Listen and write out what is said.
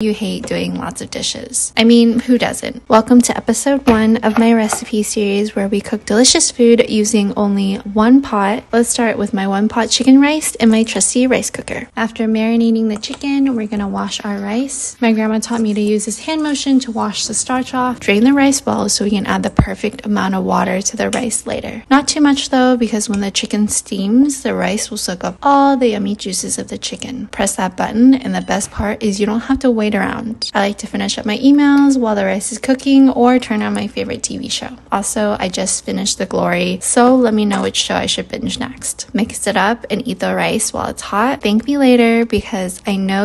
you hate doing lots of dishes. I mean, who doesn't? Welcome to episode one of my recipe series where we cook delicious food using only one pot. Let's start with my one pot chicken rice in my trusty rice cooker. After marinating the chicken, we're gonna wash our rice. My grandma taught me to use this hand motion to wash the starch off. Drain the rice well so we can add the perfect amount of water to the rice later. Not too much though, because when the chicken steams, the rice will soak up all the yummy juices of the chicken. Press that button, and the best part is you don't have to wait wait around. I like to finish up my emails while the rice is cooking or turn on my favorite TV show. Also, I just finished The Glory, so let me know which show I should binge next. Mix it up and eat the rice while it's hot. Thank me later because I know